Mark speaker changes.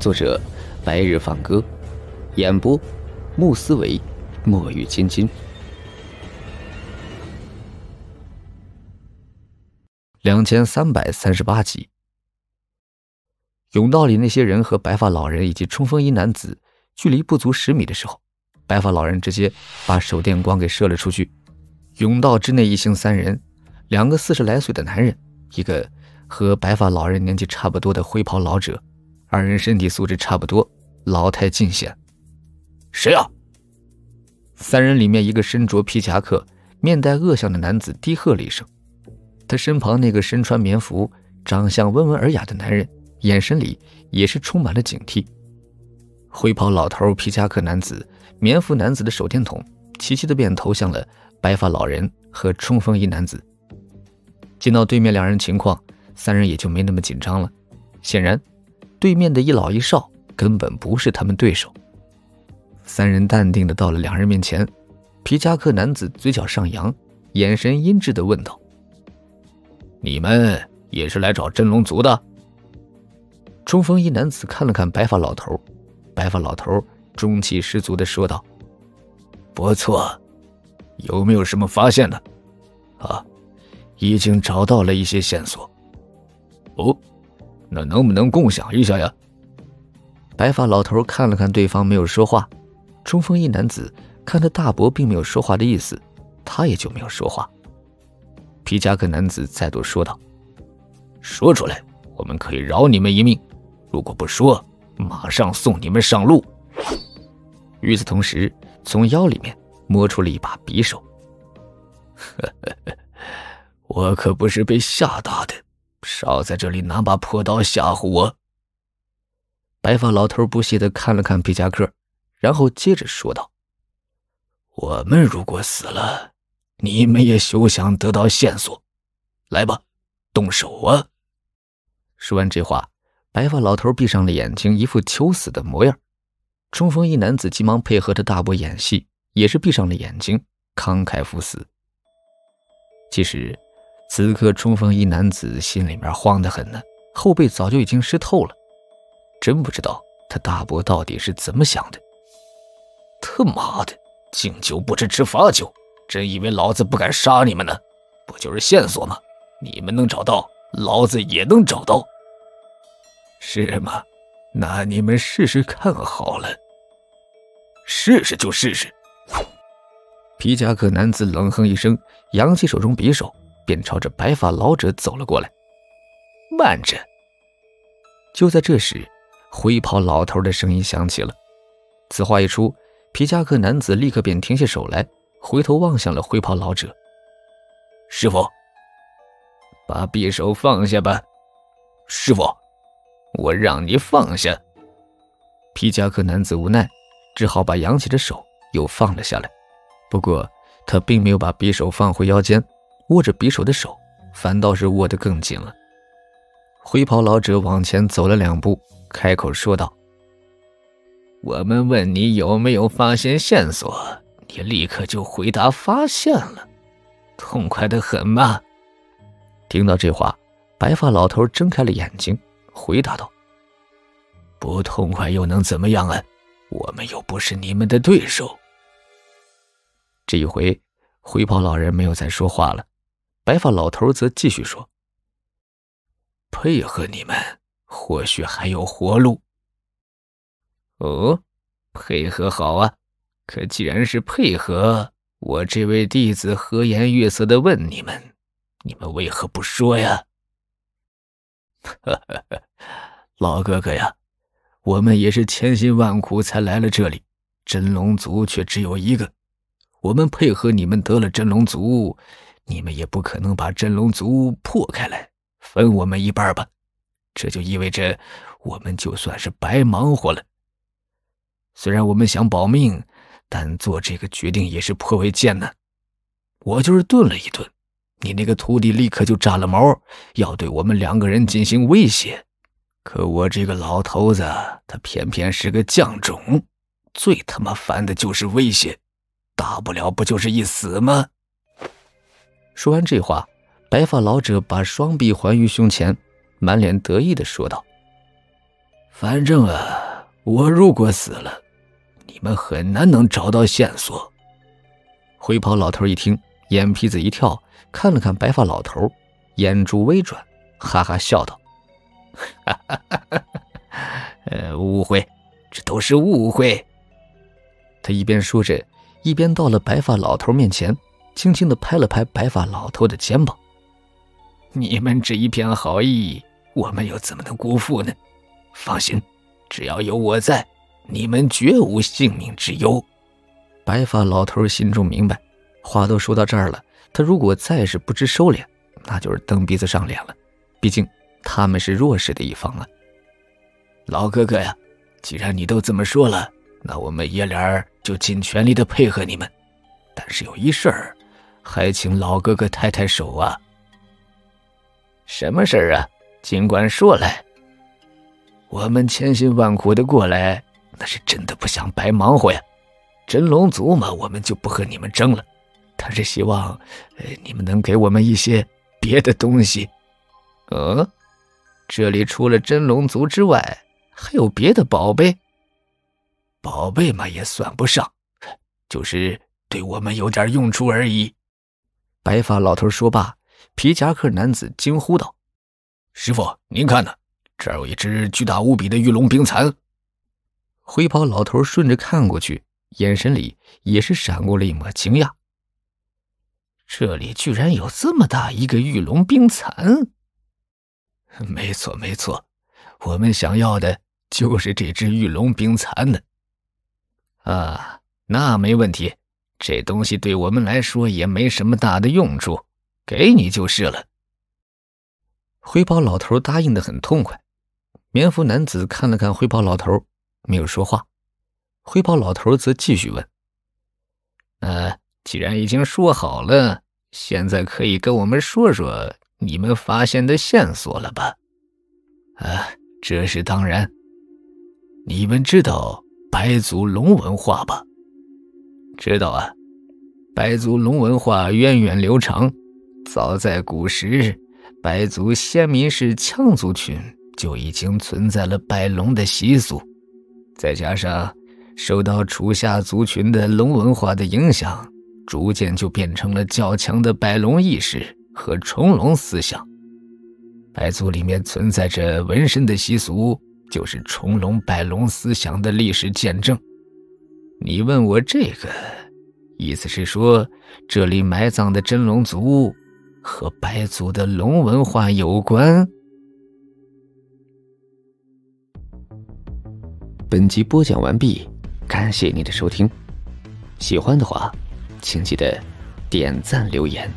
Speaker 1: 作者：白日放歌，演播：穆思维、墨雨青青。两千三百三十八集。甬道里那些人和白发老人以及冲锋衣男子距离不足十米的时候，白发老人直接把手电光给射了出去。甬道之内一行三人，两个四十来岁的男人，一个和白发老人年纪差不多的灰袍老者，二人身体素质差不多，老态尽显。谁啊？三人里面一个身着皮夹克、面带恶相的男子低喝了一声。他身旁那个身穿棉服、长相温文尔雅的男人，眼神里也是充满了警惕。灰袍老头、皮夹克男子、棉服男子的手电筒齐齐的便投向了白发老人和冲锋衣男子。见到对面两人情况，三人也就没那么紧张了。显然，对面的一老一少根本不是他们对手。三人淡定的到了两人面前，皮夹克男子嘴角上扬，眼神阴鸷的问道。你们也是来找真龙族的？冲锋衣男子看了看白发老头，白发老头中气十足的说道：“不错，有没有什么发现呢？啊，已经找到了一些线索。哦，那能不能共享一下呀？”白发老头看了看对方，没有说话。冲锋衣男子看他大伯并没有说话的意思，他也就没有说话。皮夹克男子再度说道：“说出来，我们可以饶你们一命；如果不说，马上送你们上路。”与此同时，从腰里面摸出了一把匕首。我可不是被吓大的，少在这里拿把破刀吓唬我。白发老头不屑的看了看皮夹克，然后接着说道：“我们如果死了……”你们也休想得到线索，来吧，动手啊！说完这话，白发老头闭上了眼睛，一副求死的模样。冲锋衣男子急忙配合着大伯演戏，也是闭上了眼睛，慷慨赴死。其实，此刻冲锋衣男子心里面慌得很呢，后背早就已经湿透了，真不知道他大伯到底是怎么想的。他妈的，敬酒不吃吃罚酒！真以为老子不敢杀你们呢？不就是线索吗？你们能找到，老子也能找到，是吗？那你们试试看好了。试试就试试。皮夹克男子冷哼一声，扬起手中匕首，便朝着白发老者走了过来。慢着！就在这时，灰袍老头的声音响起了。此话一出，皮夹克男子立刻便停下手来。回头望向了灰袍老者，师傅，把匕首放下吧。师傅，我让你放下。皮夹克男子无奈，只好把扬起的手又放了下来。不过他并没有把匕首放回腰间，握着匕首的手反倒是握得更紧了。灰袍老者往前走了两步，开口说道：“我们问你有没有发现线索。”你立刻就回答发现了，痛快的很嘛？听到这话，白发老头睁开了眼睛，回答道：“不痛快又能怎么样啊？我们又不是你们的对手。”这一回，灰袍老人没有再说话了，白发老头则继续说：“配合你们，或许还有活路。”哦，配合好啊。可既然是配合，我这位弟子和颜悦色的问你们，你们为何不说呀？老哥哥呀，我们也是千辛万苦才来了这里，真龙族却只有一个，我们配合你们得了真龙族，你们也不可能把真龙族破开来分我们一半吧？这就意味着我们就算是白忙活了。虽然我们想保命。但做这个决定也是颇为艰难。我就是顿了一顿，你那个徒弟立刻就炸了毛，要对我们两个人进行威胁。可我这个老头子，他偏偏是个犟种，最他妈烦的就是威胁，大不了不就是一死吗？说完这话，白发老者把双臂环于胸前，满脸得意的说道：“反正啊，我如果死了，你们很难能找到线索。灰袍老头一听，眼皮子一跳，看了看白发老头，眼珠微转，哈哈笑道：“哈哈哈哈哈呃，误会，这都是误会。”他一边说着，一边到了白发老头面前，轻轻的拍了拍白发老头的肩膀：“你们这一片好意，我们又怎么能辜负呢？放心，只要有我在，你们绝无性命之忧。”白发老头心中明白，话都说到这儿了，他如果再是不知收敛，那就是蹬鼻子上脸了。毕竟他们是弱势的一方啊。老哥哥呀，既然你都这么说了，那我们爷俩就尽全力的配合你们。但是有一事儿，还请老哥哥抬抬手啊。什么事儿啊？尽管说来。我们千辛万苦的过来，那是真的不想白忙活呀。真龙族嘛，我们就不和你们争了，但是希望，你们能给我们一些别的东西。嗯，这里除了真龙族之外，还有别的宝贝？宝贝嘛，也算不上，就是对我们有点用处而已。白发老头说罢，皮夹克男子惊呼道：“师傅，您看呢？这儿有一只巨大无比的玉龙冰蚕。”灰袍老头顺着看过去。眼神里也是闪过了一抹惊讶。这里居然有这么大一个玉龙冰蚕！没错，没错，我们想要的就是这只玉龙冰蚕呢。啊，那没问题，这东西对我们来说也没什么大的用处，给你就是了。灰袍老头答应的很痛快。棉服男子看了看灰袍老头，没有说话。灰袍老头则继续问：“那既然已经说好了，现在可以跟我们说说你们发现的线索了吧？”“啊，这是当然。你们知道白族龙文化吧？”“知道啊，白族龙文化源远流长，早在古时，白族先民是羌族群就已经存在了拜龙的习俗，再加上……”受到楚夏族群的龙文化的影响，逐渐就变成了较强的拜龙意识和重龙思想。白族里面存在着纹身的习俗，就是重龙拜龙思想的历史见证。你问我这个，意思是说这里埋葬的真龙族和白族的龙文化有关？本集播讲完毕。感谢您的收听，喜欢的话，请记得点赞留言。